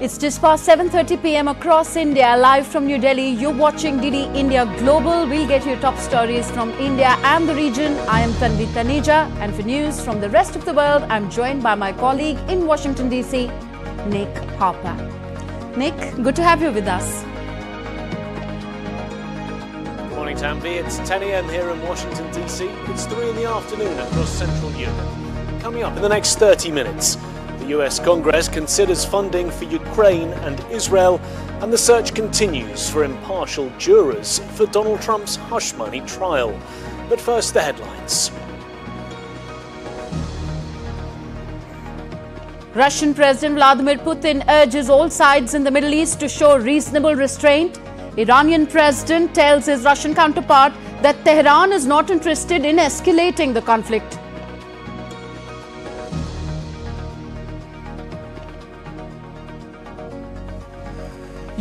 It's just past 7:30 p.m. across India, live from New Delhi. You're watching DD India Global. We'll get you top stories from India and the region. I am Tanvi Taneja, and for news from the rest of the world, I'm joined by my colleague in Washington DC, Nick Harper. Nick, good to have you with us. Good morning, Tanvi. It's 10 a.m. here in Washington, D.C. It's 3 in the afternoon across Central Europe. Coming up in the next 30 minutes, the U.S. Congress considers funding for Ukraine and Israel, and the search continues for impartial jurors for Donald Trump's hush money trial. But first, the headlines. Russian President Vladimir Putin urges all sides in the Middle East to show reasonable restraint. Iranian president tells his Russian counterpart that Tehran is not interested in escalating the conflict.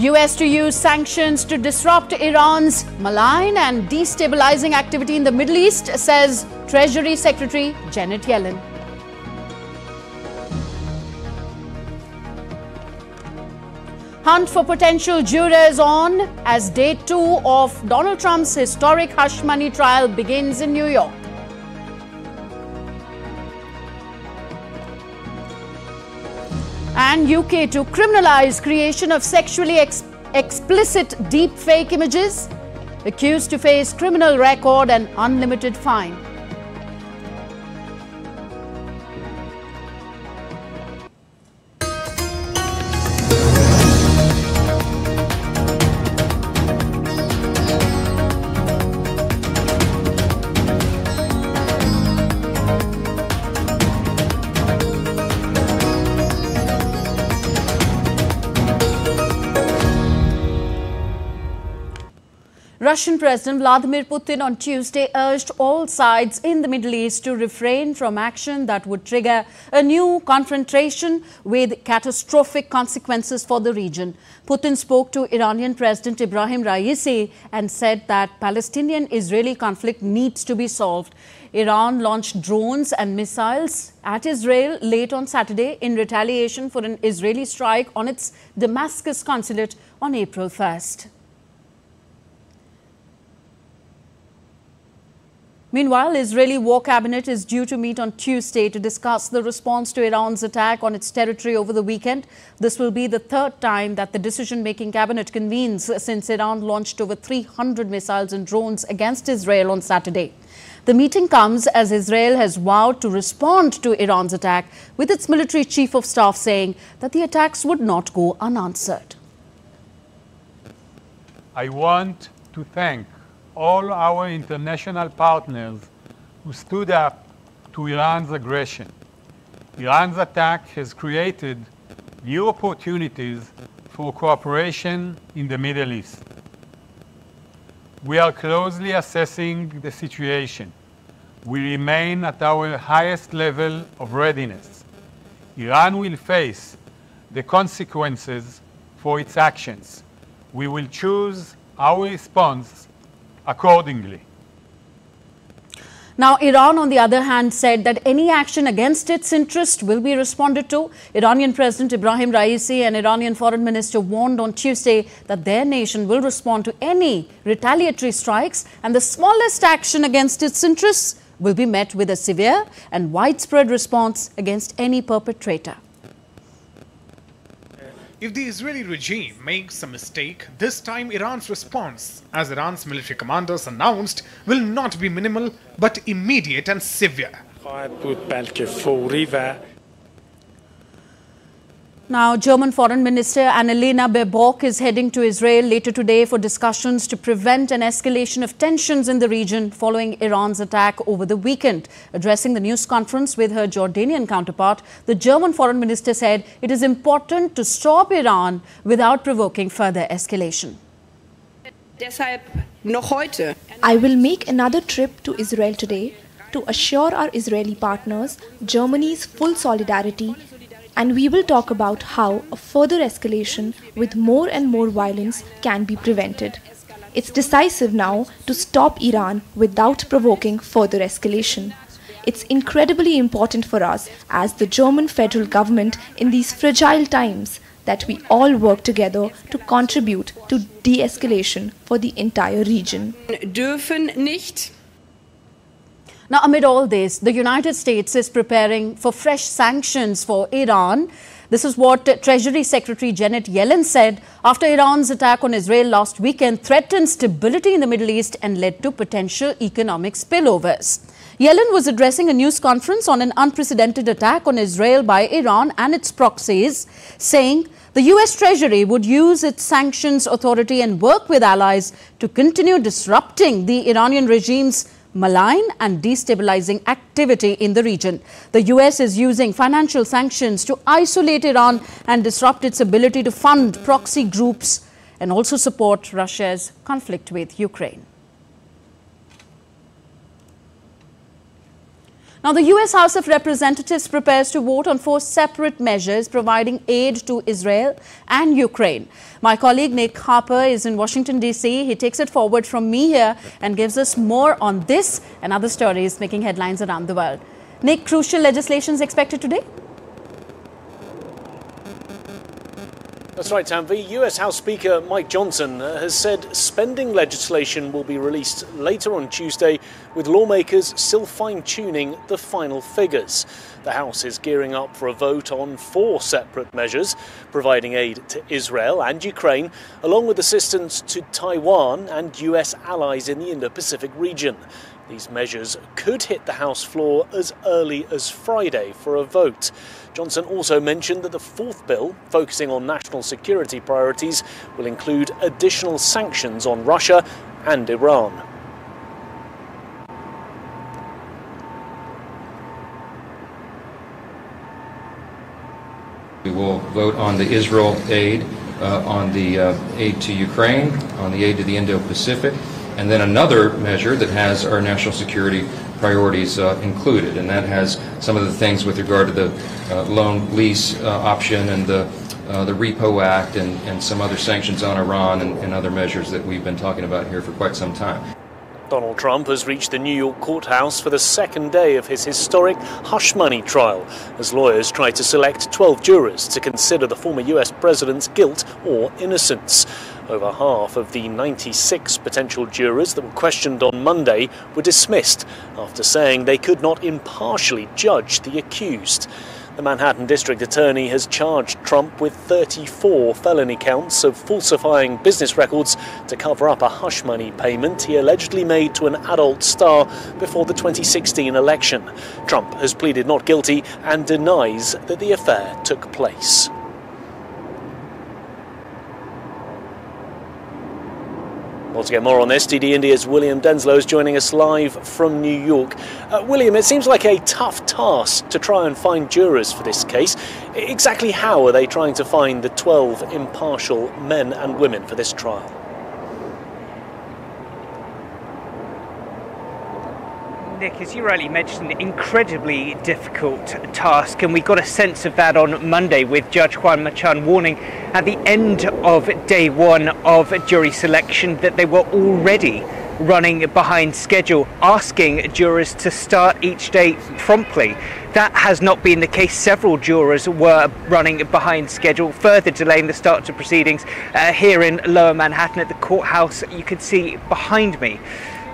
US to use sanctions to disrupt Iran's malign and destabilizing activity in the Middle East, says Treasury Secretary Janet Yellen. Hunt for potential jurors on as day two of Donald Trump's historic hush money trial begins in New York. And UK to criminalize creation of sexually ex- explicit deepfake images, accused to face criminal record and unlimited fine. Russian President Vladimir Putin on Tuesday urged all sides in the Middle East to refrain from action that would trigger a new confrontation with catastrophic consequences for the region. Putin spoke to Iranian President Ibrahim Raisi and said that Palestinian-Israeli conflict needs to be solved. Iran launched drones and missiles at Israel late on Saturday in retaliation for an Israeli strike on its Damascus consulate on April 1st. Meanwhile, Israeli War Cabinet is due to meet on Tuesday to discuss the response to Iran's attack on its territory over the weekend. This will be the third time that the decision-making cabinet convenes since Iran launched over 300 missiles and drones against Israel on Saturday. The meeting comes as Israel has vowed to respond to Iran's attack, with its military chief of staff saying that the attacks would not go unanswered. I want to thank all our international partners who stood up to Iran's aggression. Iran's attack has created new opportunities for cooperation in the Middle East. We are closely assessing the situation. We remain at our highest level of readiness. Iran will face the consequences for its actions. We will choose our response accordingly. Now, Iran, on the other hand, said that any action against its interest will be responded to. Iranian President Ibrahim Raisi and Iranian Foreign Minister warned on Tuesday that their nation will respond to any retaliatory strikes and the smallest action against its interests will be met with a severe and widespread response against any perpetrator. If the Israeli regime makes a mistake, this time Iran's response, as Iran's military commanders announced, will not be minimal but immediate and severe. Now, German Foreign Minister Annalena Baerbock is heading to Israel later today for discussions to prevent an escalation of tensions in the region following Iran's attack over the weekend. Addressing the news conference with her Jordanian counterpart, the German Foreign Minister said it is important to stop Iran without provoking further escalation. I will make another trip to Israel today to assure our Israeli partners Germany's full solidarity and we will talk about how a further escalation with more and more violence can be prevented. It's decisive now to stop Iran without provoking further escalation. It's incredibly important for us as the German federal government in these fragile times that we all work together to contribute to de escalation for the entire region. Dürfen nicht now, amid all this, the United States is preparing for fresh sanctions for Iran. This is what Treasury Secretary Janet Yellen said after Iran's attack on Israel last weekend threatened stability in the Middle East and led to potential economic spillovers. Yellen was addressing a news conference on an unprecedented attack on Israel by Iran and its proxies, saying the US Treasury would use its sanctions authority and work with allies to continue disrupting the Iranian regime's malign and destabilizing activity in the region. The US is using financial sanctions to isolate Iran and disrupt its ability to fund proxy groups and also support Russia's conflict with Ukraine. Now, the US House of Representatives prepares to vote on four separate measures providing aid to Israel and Ukraine. My colleague Nick Harper is in Washington, D.C. He takes it forward from me here and gives us more on this and other stories making headlines around the world. Nick, crucial legislation is expected today? That's right, Tanvi. US House Speaker Mike Johnson uh, has said spending legislation will be released later on Tuesday, with lawmakers still fine tuning the final figures. The House is gearing up for a vote on four separate measures providing aid to Israel and Ukraine, along with assistance to Taiwan and US allies in the Indo Pacific region. These measures could hit the House floor as early as Friday for a vote. Johnson also mentioned that the fourth bill, focusing on national security priorities, will include additional sanctions on Russia and Iran. We will vote on the Israel aid, uh, on the uh, aid to Ukraine, on the aid to the Indo-Pacific, and then another measure that has our national security priorities uh, included, and that has some of the things with regard to the uh, loan lease uh, option and the uh, the Repo Act and, and some other sanctions on Iran and, and other measures that we've been talking about here for quite some time. Donald Trump has reached the New York courthouse for the second day of his historic hush money trial as lawyers try to select 12 jurors to consider the former US president's guilt or innocence. Over half of the 96 potential jurors that were questioned on Monday were dismissed after saying they could not impartially judge the accused. The Manhattan District Attorney has charged Trump with 34 felony counts of falsifying business records to cover up a hush money payment he allegedly made to an adult star before the 2016 election. Trump has pleaded not guilty and denies that the affair took place. Well, to get more on this, DD India's William Denslow is joining us live from New York. Uh, William, it seems like a tough task to try and find jurors for this case. Exactly how are they trying to find the 12 impartial men and women for this trial? Nick, as you rightly mentioned, incredibly difficult task, and we got a sense of that on Monday with Judge Juan Merchan warning at the end of day one of jury selection that they were already running behind schedule, asking jurors to start each day promptly. That has not been the case. Several jurors were running behind schedule, further delaying the start of proceedings uh, here in Lower Manhattan at the courthouse. You can see behind me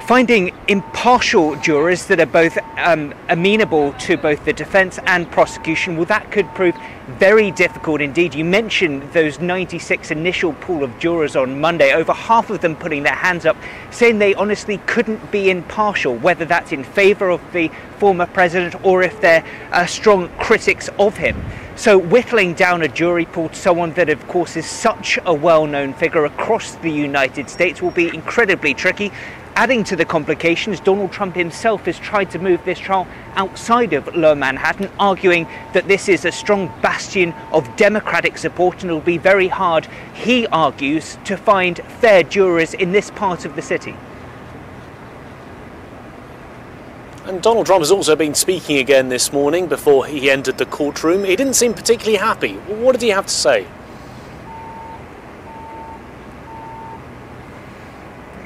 finding impartial jurors that are both um, amenable to both the defence and prosecution, well, that could prove very difficult indeed. You mentioned those 96 initial pool of jurors on Monday, over half of them putting their hands up, saying they honestly couldn't be impartial, whether that's in favour of the former president or if they're uh, strong critics of him. So whittling down a jury pool to someone that, of course, is such a well-known figure across the United States will be incredibly tricky. Adding to the complications, Donald Trump himself has tried to move this trial outside of Lower Manhattan, arguing that this is a strong bastion of Democratic support and it will be very hard, he argues, to find fair jurors in this part of the city. And Donald Trump has also been speaking again this morning before he entered the courtroom. He didn't seem particularly happy. What did he have to say?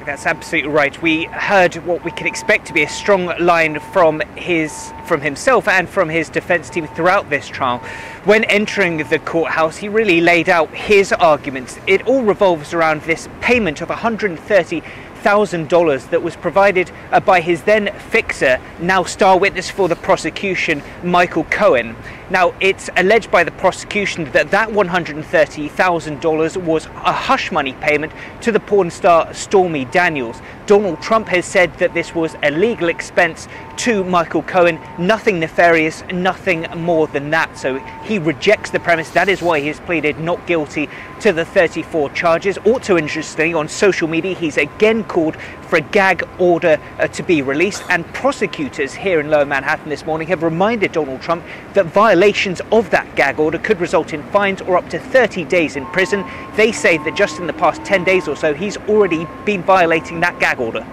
That's absolutely right. We heard what we could expect to be a strong line from his from himself and from his defence team throughout this trial. When entering the courthouse, he really laid out his arguments. It all revolves around this payment of 130 $1,000 that was provided uh, by his then fixer, now star witness for the prosecution, Michael Cohen. Now, it's alleged by the prosecution that that $130,000 was a hush money payment to the porn star Stormy Daniels. Donald Trump has said that this was a legal expense to Michael Cohen, nothing nefarious, nothing more than that. So he rejects the premise. That is why he has pleaded not guilty to the 34 charges. Also interestingly, on social media, he's again called for a gag order uh, to be released. And prosecutors here in Lower Manhattan this morning have reminded Donald Trump that violations of that gag order could result in fines or up to 30 days in prison. They say that just in the past 10 days or so, he's already been violating that gag order.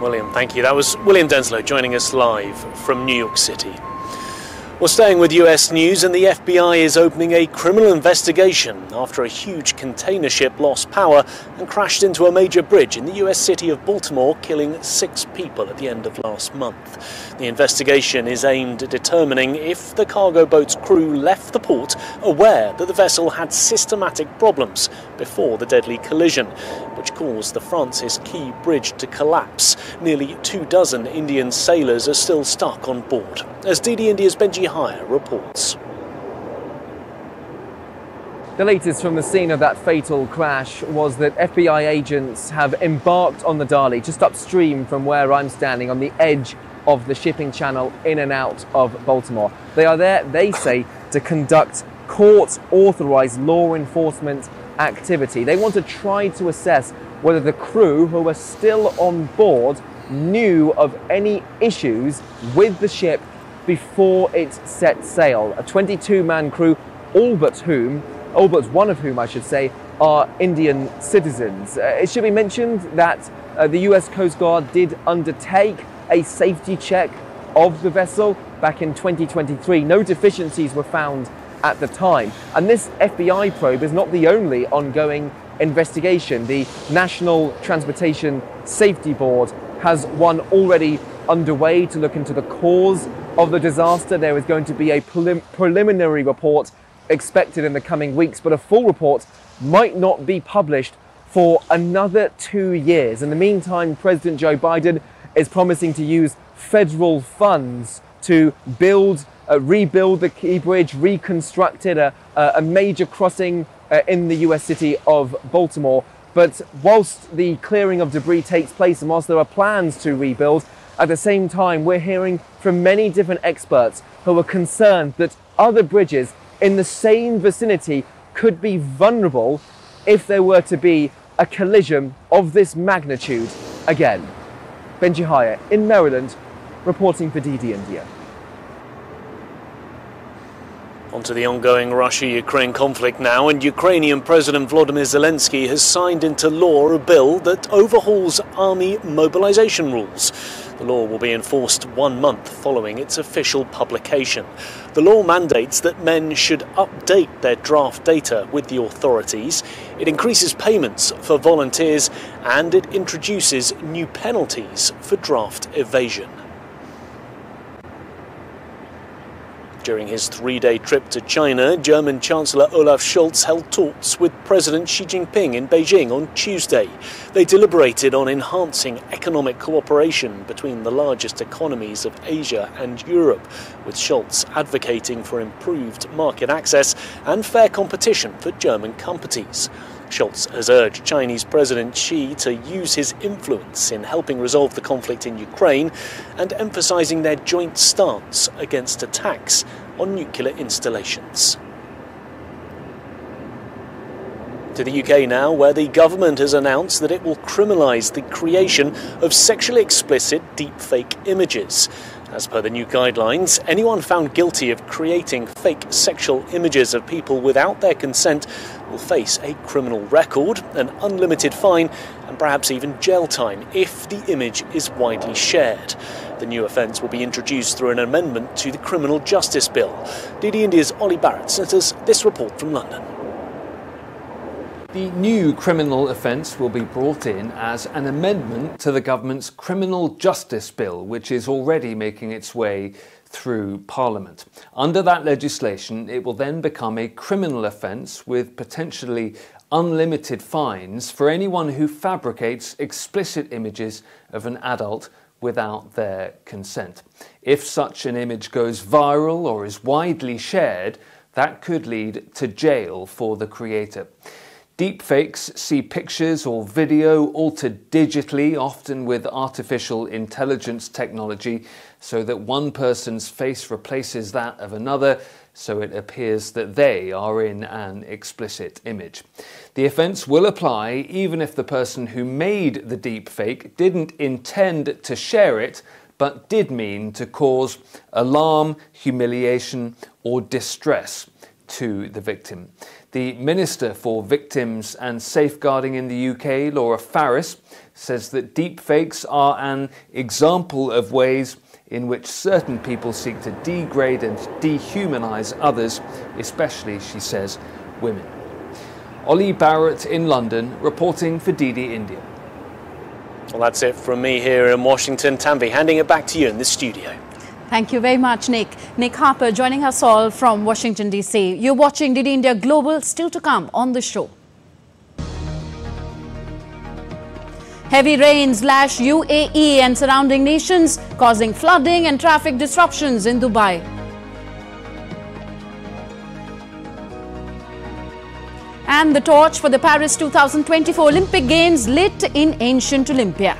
William, thank you. That was William Denslow joining us live from New York City. Well, staying with US news, and the FBI is opening a criminal investigation after a huge container ship lost power and crashed into a major bridge in the US city of Baltimore, killing six people at the end of last month. The investigation is aimed at determining if the cargo boat's crew left the port aware that the vessel had systematic problems before the deadly collision, which caused the Francis Key Bridge to collapse. Nearly two dozen Indian sailors are still stuck on board. As DD India's Benji Hire reports. The latest from the scene of that fatal crash was that FBI agents have embarked on the Dali just upstream from where I'm standing on the edge of the shipping channel in and out of Baltimore. They are there, they say, to conduct court authorized law enforcement activity. They want to try to assess whether the crew who were still on board knew of any issues with the ship before it set sail. A 22 man crew, all but whom, all but one of whom I should say, are Indian citizens. Uh, it should be mentioned that uh, the US Coast Guard did undertake a safety check of the vessel back in 2023. No deficiencies were found at the time. And this FBI probe is not the only ongoing investigation. The National Transportation Safety Board has one already underway to look into the cause of the disaster. There is going to be a prelim- preliminary report expected in the coming weeks, but a full report might not be published for another two years. In the meantime, President Joe Biden is promising to use federal funds to build, uh, rebuild the Key Bridge, reconstructed a, a major crossing uh, in the US city of Baltimore. But whilst the clearing of debris takes place and whilst there are plans to rebuild, at the same time, we're hearing from many different experts who are concerned that other bridges in the same vicinity could be vulnerable if there were to be a collision of this magnitude again. Benji Hire in Maryland, reporting for DD India. Onto the ongoing Russia Ukraine conflict now, and Ukrainian President Volodymyr Zelensky has signed into law a bill that overhauls army mobilization rules. The law will be enforced one month following its official publication. The law mandates that men should update their draft data with the authorities. It increases payments for volunteers and it introduces new penalties for draft evasion. During his three day trip to China, German Chancellor Olaf Scholz held talks with President Xi Jinping in Beijing on Tuesday. They deliberated on enhancing economic cooperation between the largest economies of Asia and Europe, with Scholz advocating for improved market access and fair competition for German companies. Scholz has urged Chinese President Xi to use his influence in helping resolve the conflict in Ukraine and emphasizing their joint stance against attacks on nuclear installations. To the UK now, where the government has announced that it will criminalise the creation of sexually explicit deepfake images. As per the new guidelines, anyone found guilty of creating fake sexual images of people without their consent will face a criminal record, an unlimited fine, and perhaps even jail time if the image is widely shared. The new offence will be introduced through an amendment to the Criminal Justice Bill. DD India's Ollie Barrett sent us this report from London. The new criminal offence will be brought in as an amendment to the government's Criminal Justice Bill, which is already making its way through Parliament. Under that legislation, it will then become a criminal offence with potentially unlimited fines for anyone who fabricates explicit images of an adult without their consent. If such an image goes viral or is widely shared, that could lead to jail for the creator. Deepfakes see pictures or video altered digitally, often with artificial intelligence technology, so that one person's face replaces that of another, so it appears that they are in an explicit image. The offence will apply even if the person who made the deepfake didn't intend to share it, but did mean to cause alarm, humiliation, or distress to the victim. The Minister for Victims and Safeguarding in the UK, Laura Farris, says that deepfakes are an example of ways in which certain people seek to degrade and dehumanize others, especially, she says, women. Ollie Barrett in London, reporting for DD India. Well, that's it from me here in Washington. Tanvi, handing it back to you in the studio. Thank you very much, Nick. Nick Harper joining us all from Washington, D.C. You're watching DD India Global, still to come on the show. Heavy rains lash UAE and surrounding nations, causing flooding and traffic disruptions in Dubai. And the torch for the Paris 2024 Olympic Games lit in ancient Olympia.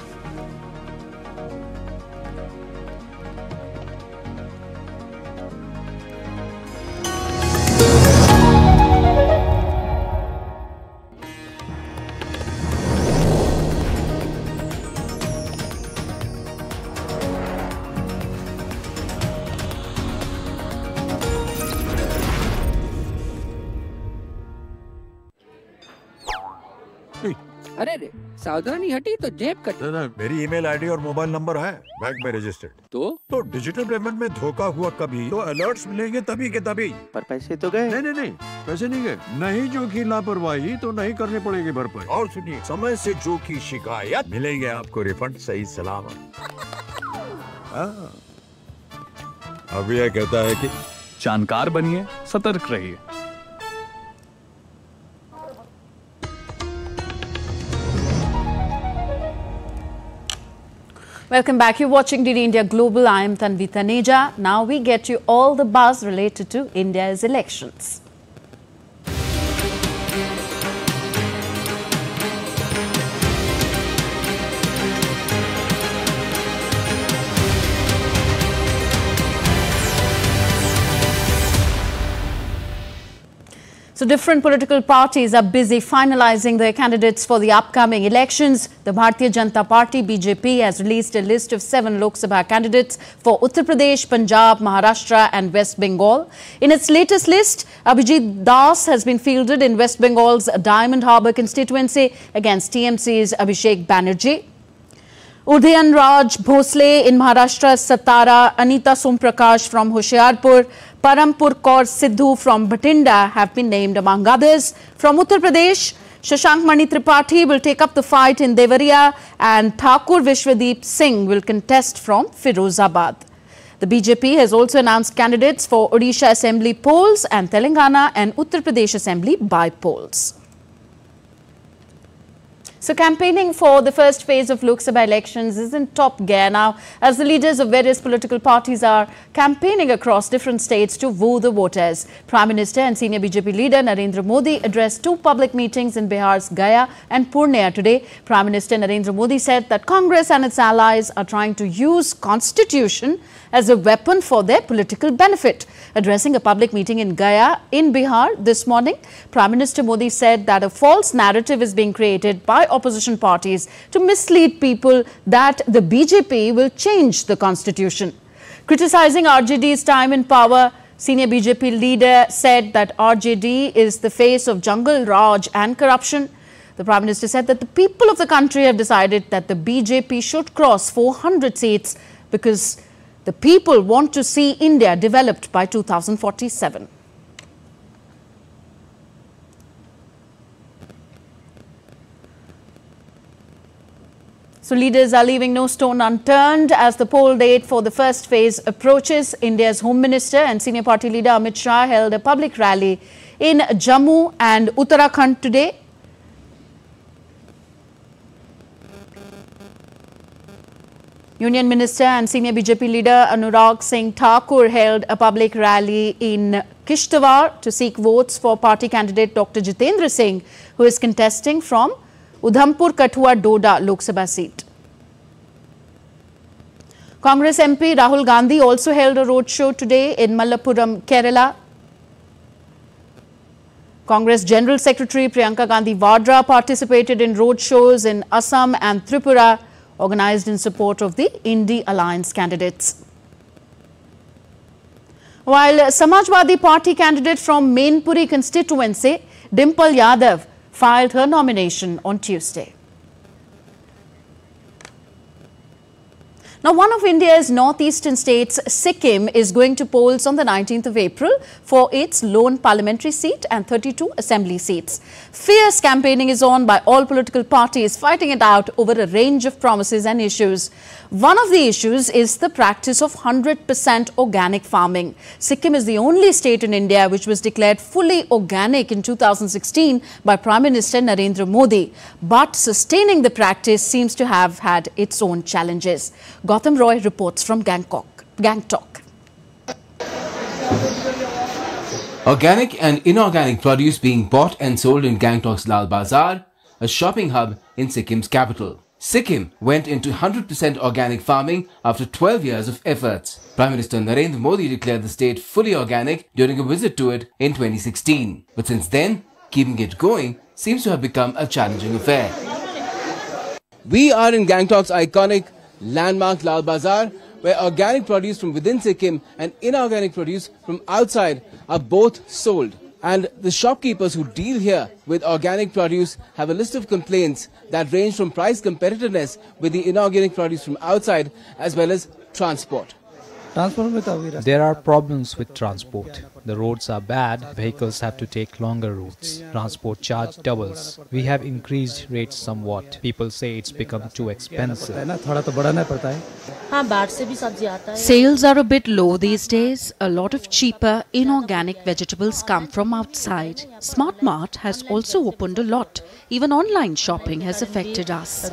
अरे रे सावधानी हटी तो जेब cut. ना, ना, मेरी email ID और मोबाइल नंबर है बैंक में रजिस्टर्ड तो? तो डिजिटल पेमेंट में धोखा हुआ कभी तो अलर्ट्स मिलेंगे तभी के तभी। पर पैसे तो गए। नहीं नहीं नहीं पैसे नहीं गए। नहीं जो की लापरवाही तो नहीं करनी पड़ेगी भरपाई और सुनिए समय से जो की शिकायत मिलेंगे आपको रिफंड सही सलामत। हाँ। अब यह कहता है की जानकार बनिए सतर्क रहिए। Welcome back. You're watching DD India Global. I am Tanvi Taneja. Now we get you all the buzz related to India's elections. Different political parties are busy finalizing their candidates for the upcoming elections. The Bharatiya Janata Party BJP has released a list of seven Lok Sabha candidates for Uttar Pradesh, Punjab, Maharashtra and West Bengal. In its latest list, Abhijit Das has been fielded in West Bengal's Diamond Harbour constituency against TMC's Abhishek Banerjee. Udayan Raj Bhosle in Maharashtra's Satara, Anita Somprakash from Hoshiarpur, Parampal Kaur Sidhu from Bathinda have been named among others. From Uttar Pradesh, Shashank Mani Tripathi will take up the fight in Devariya and Thakur Vishwadeep Singh will contest from Firozabad. The BJP has also announced candidates for Odisha Assembly polls and Telangana and Uttar Pradesh Assembly by polls. So campaigning for the first phase of Lok Sabha elections is in top gear now as the leaders of various political parties are campaigning across different states to woo the voters. Prime Minister and senior BJP leader Narendra Modi addressed two public meetings in Bihar's Gaya and Purnia today. Prime Minister Narendra Modi said that Congress and its allies are trying to use constitution as a weapon for their political benefit. Addressing a public meeting in Gaya in Bihar this morning, Prime Minister Modi said that a false narrative is being created by opposition parties to mislead people that the BJP will change the constitution. Criticizing RJD's time in power, senior BJP leader said that RJD is the face of jungle raj and corruption. The Prime Minister said that the people of the country have decided that the BJP should cross 400 seats because the people want to see India developed by 2047. So leaders are leaving no stone unturned as the poll date for the first phase approaches. India's Home Minister and senior party leader Amit Shah held a public rally in Jammu and Uttarakhand today. Union Minister and senior BJP leader Anurag Singh Thakur held a public rally in Kishtwar to seek votes for party candidate Dr. Jitendra Singh, who is contesting from Udhampur Kathua Doda Lok Sabha seat. Congress MP Rahul Gandhi also held a roadshow today in Malappuram, Kerala. Congress General Secretary Priyanka Gandhi Vadra participated in roadshows in Assam and Tripura organized in support of the INDIA Alliance candidates. While Samajwadi Party candidate from Mainpuri constituency, Dimple Yadav, filed her nomination on Tuesday. Now, one of India's northeastern states, Sikkim, is going to polls on the 19th of April for its lone parliamentary seat and 32 assembly seats. Fierce campaigning is on by all political parties, fighting it out over a range of promises and issues. One of the issues is the practice of 100% organic farming. Sikkim is the only state in India which was declared fully organic in 2016 by Prime Minister Narendra Modi. But sustaining the practice seems to have had its own challenges. Gautam Roy reports from Gangkok. Gangtok. Organic and inorganic produce being bought and sold in Gangtok's Lal Bazar, a shopping hub in Sikkim's capital. Sikkim went into 100% organic farming after 12 years of efforts. Prime Minister Narendra Modi declared the state fully organic during a visit to it in 2016. But since then, keeping it going seems to have become a challenging affair. We are in Gangtok's iconic landmark Lal Bazar, where organic produce from within Sikkim and inorganic produce from outside are both sold. And the shopkeepers who deal here with organic produce have a list of complaints that range from price competitiveness with the inorganic produce from outside as well as transport. There are problems with transport. The roads are bad, vehicles have to take longer routes. Transport charge doubles. We have increased rates somewhat. People say it's become too expensive. Sales are a bit low these days. A lot of cheaper inorganic vegetables come from outside. Smart Mart has also opened a lot. Even online shopping has affected us.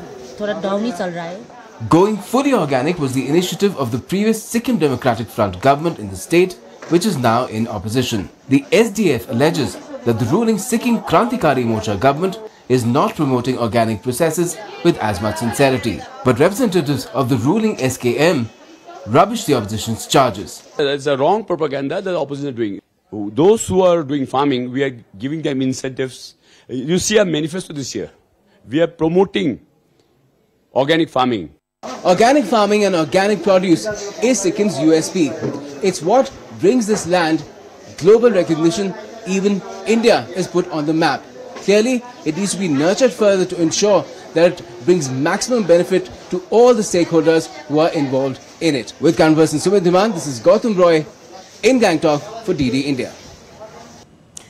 Going fully organic was the initiative of the previous Sikkim Democratic Front government in the state, which is now in opposition. The SDF alleges that the ruling Sikkim Krantikari Morcha government is not promoting organic processes with as much sincerity. But representatives of the ruling SKM rubbish the opposition's charges. It's a wrong propaganda that the opposition is doing. Those who are doing farming, we are giving them incentives. You see a manifesto this year. We are promoting organic farming. Organic farming and organic produce is Sikkim's USP. It's what brings this land global recognition. Even India is put on the map. Clearly, it needs to be nurtured further to ensure that it brings maximum benefit to all the stakeholders who are involved in it. With Converse and Sumit this is Gautam Roy in Gangtok for DD India.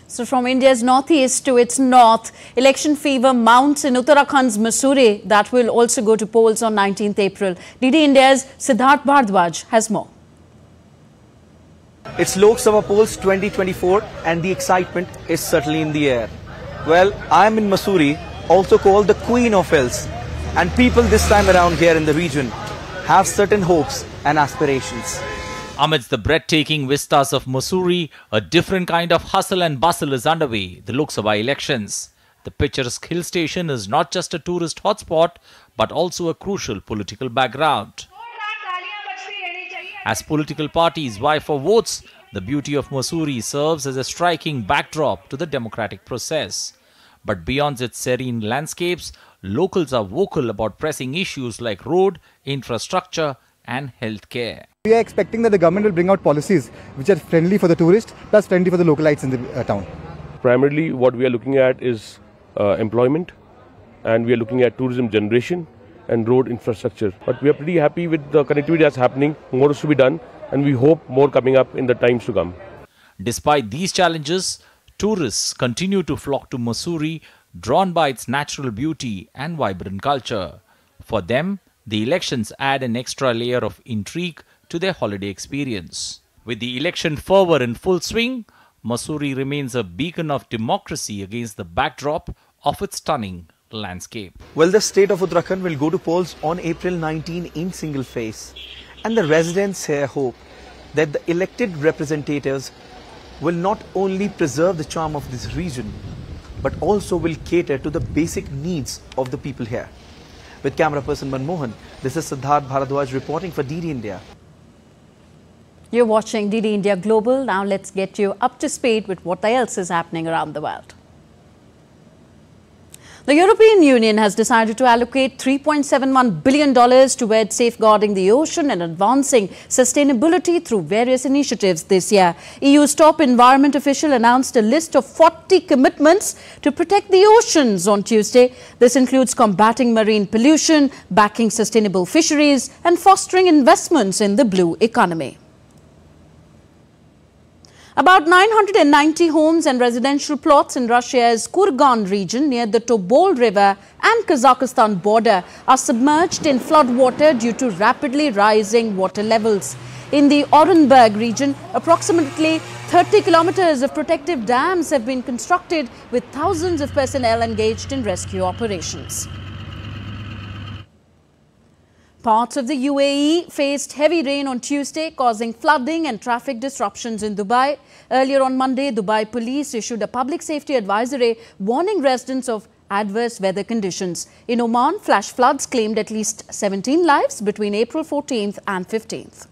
So from India's northeast to its north, election fever mounts in Uttarakhand's Mussoorie that will also go to polls on 19th April. DD India's Siddharth Bhardwaj has more. It's Lok Sabha polls 2024 and the excitement is certainly in the air. Well, I'm in Mussoorie, also called the Queen of Hills. And people this time around here in the region have certain hopes and aspirations. Amidst the breathtaking vistas of Mussoorie, a different kind of hustle and bustle is underway, the Lok Sabha elections. The picturesque hill station is not just a tourist hotspot, but also a crucial political background. As political parties vie for votes, the beauty of Mussoorie serves as a striking backdrop to the democratic process. But beyond its serene landscapes, locals are vocal about pressing issues like road, infrastructure, and healthcare. We are expecting that the government will bring out policies which are friendly for the tourist plus friendly for the localites in the uh, town. Primarily, what we are looking at is uh, employment and we are looking at tourism generation and road infrastructure. But we are pretty happy with the connectivity that's happening. More is to be done and we hope more coming up in the times to come. Despite these challenges, tourists continue to flock to Mussoorie, drawn by its natural beauty and vibrant culture. For them, the elections add an extra layer of intrigue to their holiday experience. With the election fervor in full swing, Mussoorie remains a beacon of democracy against the backdrop of its stunning landscape. Well, the state of Uttarakhand will go to polls on April 19 in single phase. And the residents here hope that the elected representatives will not only preserve the charm of this region, but also will cater to the basic needs of the people here. With camera person Manmohan, this is Siddharth Bharadwaj reporting for DD India. You're watching DD India Global. Now let's get you up to speed with what else is happening around the world. The European Union has decided to allocate $3.71 billion towards safeguarding the ocean and advancing sustainability through various initiatives this year. EU's top environment official announced a list of 40 commitments to protect the oceans on Tuesday. This includes combating marine pollution, backing sustainable fisheries and fostering investments in the blue economy. About 990 homes and residential plots in Russia's Kurgan region near the Tobol River and Kazakhstan border are submerged in floodwater due to rapidly rising water levels. In the Orenburg region, approximately 30 kilometers of protective dams have been constructed with thousands of personnel engaged in rescue operations. Parts of the UAE faced heavy rain on Tuesday, causing flooding and traffic disruptions in Dubai. Earlier on Monday, Dubai police issued a public safety advisory warning residents of adverse weather conditions. In Oman, flash floods claimed at least 17 lives between April 14th and 15th.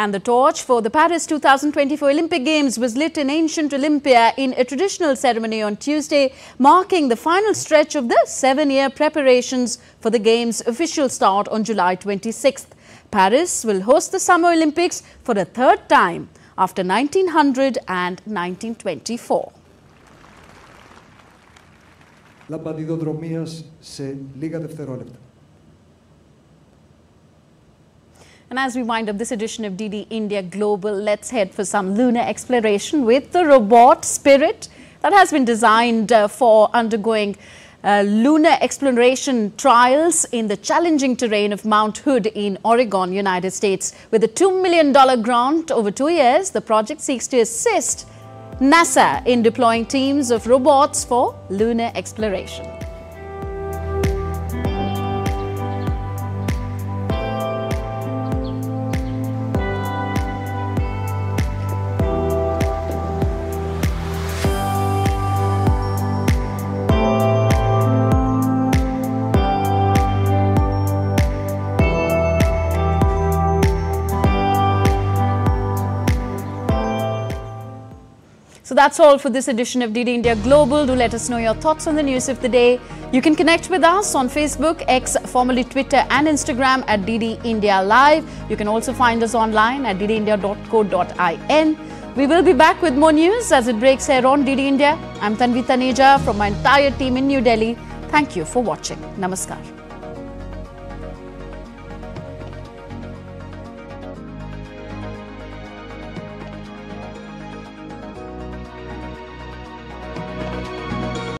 And the torch for the Paris 2024 Olympic Games was lit in ancient Olympia in a traditional ceremony on Tuesday, marking the final stretch of the seven-year preparations for the Games' official start on July 26th. Paris will host the Summer Olympics for a third time after 1900 and 1924. σε λίγα δευτερόλεπτα. And as we wind up this edition of DD India Global, let's head for some lunar exploration with the robot Spirit that has been designed uh, for undergoing uh, lunar exploration trials in the challenging terrain of Mount Hood in Oregon, United States. With a $2 million grant over two years, the project seeks to assist NASA in deploying teams of robots for lunar exploration. That's all for this edition of DD India Global. Do let us know your thoughts on the news of the day. You can connect with us on Facebook, X, formerly Twitter and Instagram at DD India Live. You can also find us online at ddindia.co.in. We will be back with more news as it breaks here on DD India. I'm Tanvi Taneja from my entire team in New Delhi. Thank you for watching. Namaskar.